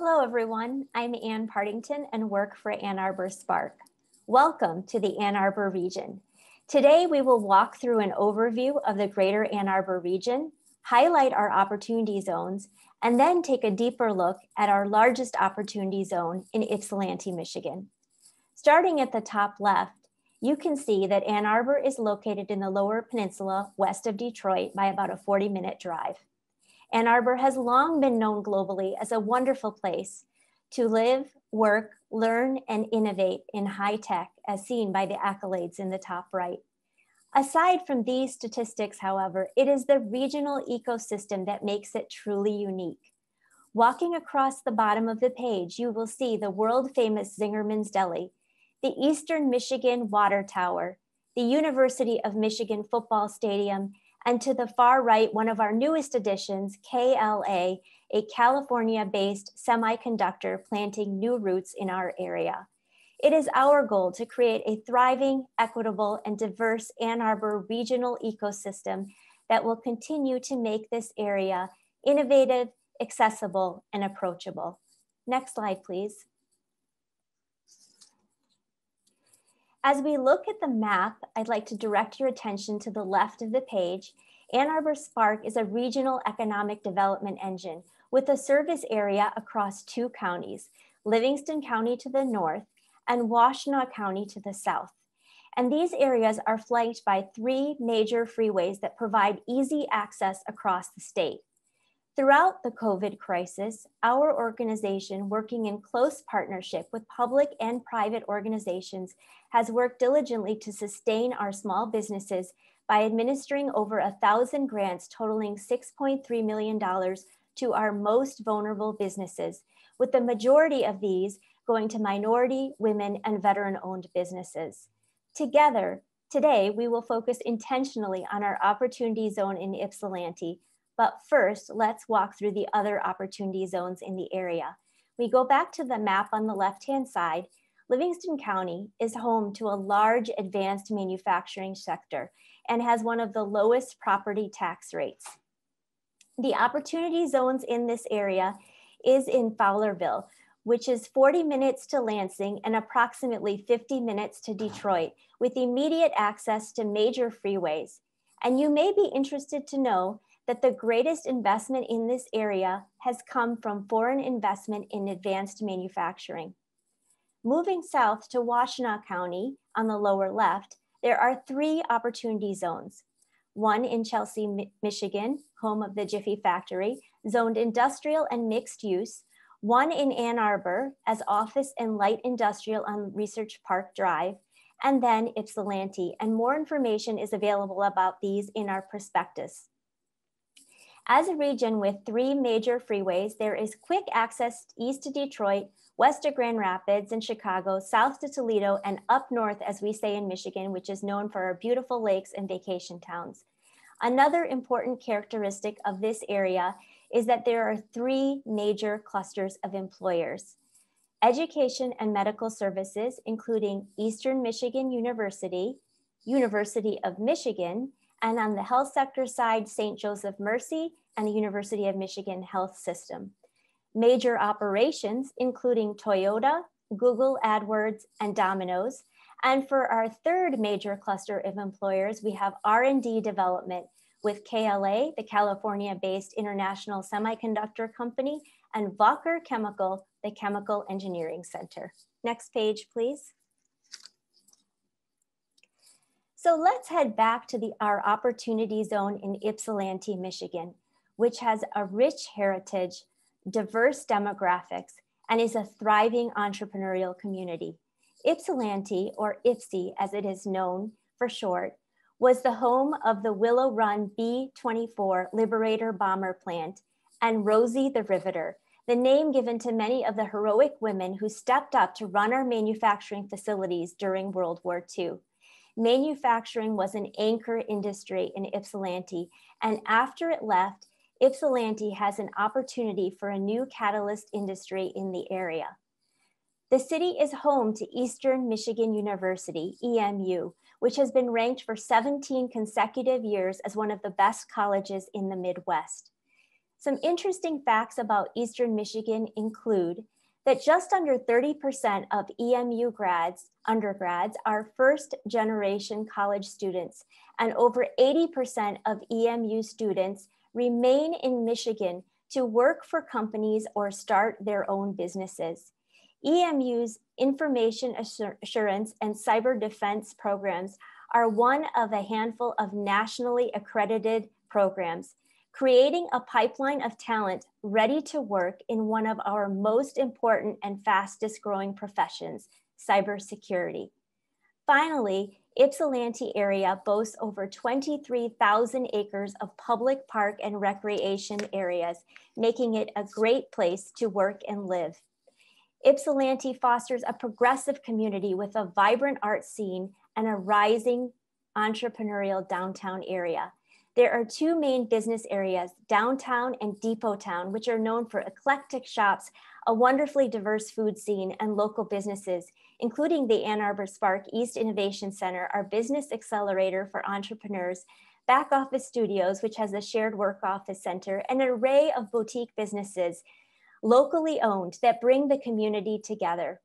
Hello, everyone. I'm Ann Partington and work for Ann Arbor Spark. Welcome to the Ann Arbor region. Today, we will walk through an overview of the greater Ann Arbor region, highlight our opportunity zones, and then take a deeper look at our largest opportunity zone in Ypsilanti, Michigan. Starting at the top left, you can see that Ann Arbor is located in the lower peninsula west of Detroit by about a 40 minute drive. Ann Arbor has long been known globally as a wonderful place to live, work, learn, and innovate in high tech, as seen by the accolades in the top right. Aside from these statistics, however, it is the regional ecosystem that makes it truly unique. Walking across the bottom of the page, you will see the world famous Zingerman's Deli, the Eastern Michigan Water Tower, the University of Michigan Football Stadium, and to the far right, one of our newest additions, KLA, a California-based semiconductor planting new roots in our area. It is our goal to create a thriving, equitable, and diverse Ann Arbor regional ecosystem that will continue to make this area innovative, accessible, and approachable. Next slide, please. As we look at the map, I'd like to direct your attention to the left of the page. Ann Arbor Spark is a regional economic development engine with a service area across two counties, Livingston County to the north and Washtenaw County to the south. And these areas are flanked by three major freeways that provide easy access across the state. Throughout the COVID crisis, our organization, working in close partnership with public and private organizations, has worked diligently to sustain our small businesses by administering over a thousand grants totaling $6.3 million to our most vulnerable businesses, with the majority of these going to minority, women, and veteran-owned businesses. Together, today, we will focus intentionally on our opportunity zone in Ypsilanti, but first, let's walk through the other opportunity zones in the area. We go back to the map on the left-hand side. Livingston County is home to a large advanced manufacturing sector and has one of the lowest property tax rates. The opportunity zones in this area is in Fowlerville, which is 40 minutes to Lansing and approximately 50 minutes to Detroit with immediate access to major freeways. And you may be interested to know that the greatest investment in this area has come from foreign investment in advanced manufacturing. Moving south to Washtenaw County on the lower left, there are three opportunity zones. One in Chelsea, Michigan, home of the Jiffy Factory, zoned industrial and mixed use. One in Ann Arbor as office and light industrial on Research Park Drive, and then Ypsilanti. And more information is available about these in our prospectus. As a region with three major freeways, there is quick access east to Detroit, west to Grand Rapids and Chicago, south to Toledo, and up north, as we say in Michigan, which is known for our beautiful lakes and vacation towns. Another important characteristic of this area is that there are three major clusters of employers. Education and medical services, including Eastern Michigan University, University of Michigan, and on the health sector side, St. Joseph Mercy and the University of Michigan Health System. Major operations, including Toyota, Google AdWords, and Domino's. And for our third major cluster of employers, we have R&D development with KLA, the California-based international semiconductor company, and Walker Chemical, the Chemical Engineering Center. Next page, please. So let's head back to the, our opportunity zone in Ypsilanti, Michigan, which has a rich heritage, diverse demographics, and is a thriving entrepreneurial community. Ypsilanti, or Ypsi as it is known for short, was the home of the Willow Run B-24 Liberator bomber plant and Rosie the Riveter, the name given to many of the heroic women who stepped up to run our manufacturing facilities during World War II manufacturing was an anchor industry in Ypsilanti. And after it left, Ypsilanti has an opportunity for a new catalyst industry in the area. The city is home to Eastern Michigan University, EMU, which has been ranked for 17 consecutive years as one of the best colleges in the Midwest. Some interesting facts about Eastern Michigan include that just under 30% of EMU grads, undergrads, are first generation college students, and over 80% of EMU students remain in Michigan to work for companies or start their own businesses. EMU's information assurance and cyber defense programs are one of a handful of nationally accredited programs, creating a pipeline of talent ready to work in one of our most important and fastest growing professions, cybersecurity. Finally, Ypsilanti area boasts over 23,000 acres of public park and recreation areas, making it a great place to work and live. Ypsilanti fosters a progressive community with a vibrant art scene and a rising entrepreneurial downtown area. There are two main business areas, downtown and Depot Town, which are known for eclectic shops, a wonderfully diverse food scene, and local businesses, including the Ann Arbor Spark East Innovation Center, our business accelerator for entrepreneurs, back office studios, which has a shared work office center, and an array of boutique businesses locally owned that bring the community together.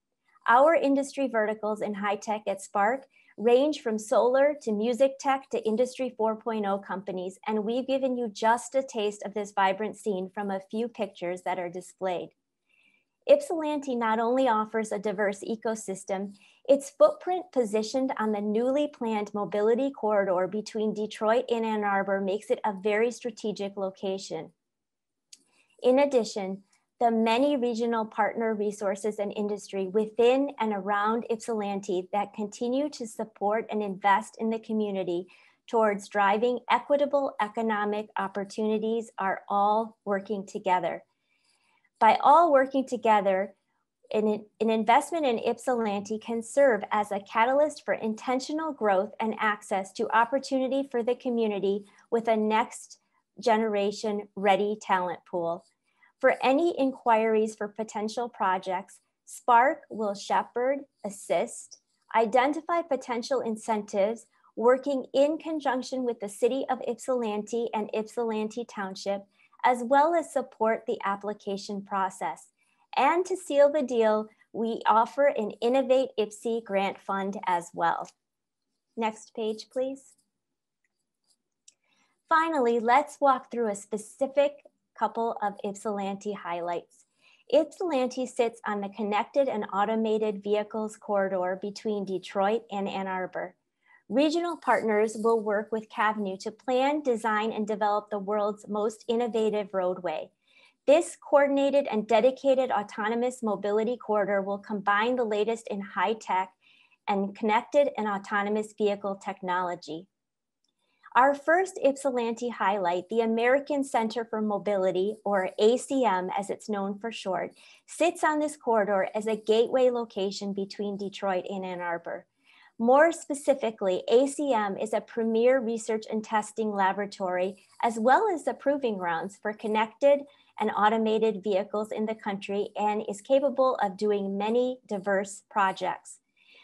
Our industry verticals in high tech at Spark range from solar to music tech to industry 4.0 companies, and we've given you just a taste of this vibrant scene from a few pictures that are displayed. Ypsilanti not only offers a diverse ecosystem, its footprint positioned on the newly planned mobility corridor between Detroit and Ann Arbor makes it a very strategic location. In addition, the many regional partner resources and industry within and around Ypsilanti that continue to support and invest in the community towards driving equitable economic opportunities are all working together. By all working together, an, an, investment in Ypsilanti can serve as a catalyst for intentional growth and access to opportunity for the community with a next generation ready talent pool. For any inquiries for potential projects, Spark will shepherd, assist, identify potential incentives, working in conjunction with the City of Ypsilanti and Ypsilanti Township, as well as support the application process. And to seal the deal, we offer an Innovate Ypsi grant fund as well. Next page, please. Finally, let's walk through a specific couple of Ypsilanti highlights. Ypsilanti sits on the connected and automated vehicles corridor between Detroit and Ann Arbor. Regional partners will work with Cavnue to plan, design, and develop the world's most innovative roadway. This coordinated and dedicated autonomous mobility corridor will combine the latest in high tech and connected and autonomous vehicle technology. Our first Ypsilanti highlight, the American Center for Mobility, or ACM as it's known for short, sits on this corridor as a gateway location between Detroit and Ann Arbor. More specifically, ACM is a premier research and testing laboratory, as well as the proving grounds for connected and automated vehicles in the country and is capable of doing many diverse projects.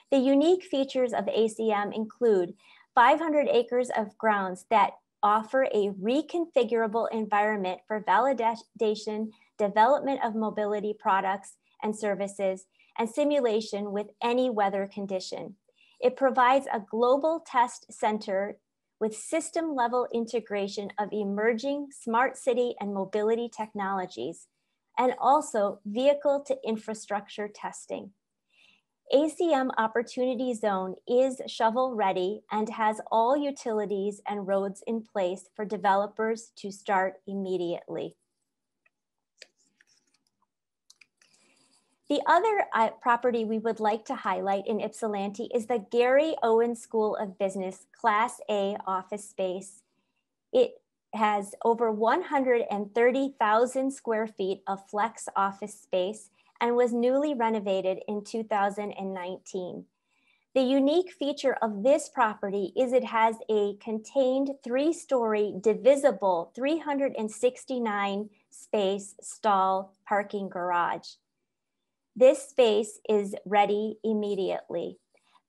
The unique features of ACM include 500 acres of grounds that offer a reconfigurable environment for validation, development of mobility products and services, and simulation with any weather condition. It provides a global test center with system level integration of emerging smart city and mobility technologies, and also vehicle to infrastructure testing. ACM Opportunity Zone is shovel ready and has all utilities and roads in place for developers to start immediately. The other uh, property we would like to highlight in Ypsilanti is the Gary Owen School of Business Class A office space. It has over 130,000 square feet of flex office space and was newly renovated in 2019. The unique feature of this property is it has a contained three-story divisible 369 space stall parking garage. This space is ready immediately.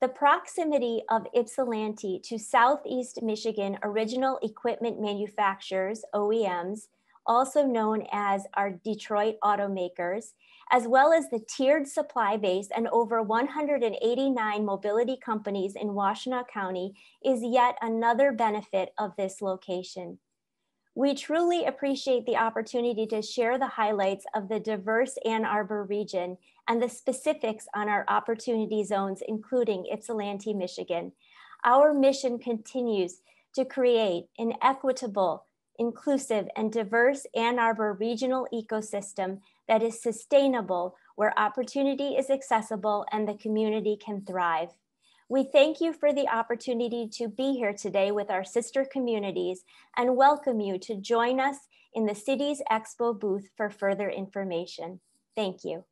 The proximity of Ypsilanti to Southeast Michigan original equipment manufacturers, OEMs, also known as our Detroit automakers, as well as the tiered supply base and over 189 mobility companies in Washtenaw County is yet another benefit of this location. We truly appreciate the opportunity to share the highlights of the diverse Ann Arbor region and the specifics on our opportunity zones, including Ypsilanti, Michigan. Our mission continues to create an equitable, inclusive, and diverse Ann Arbor regional ecosystem that is sustainable, where opportunity is accessible and the community can thrive. We thank you for the opportunity to be here today with our sister communities and welcome you to join us in the city's expo booth for further information. Thank you.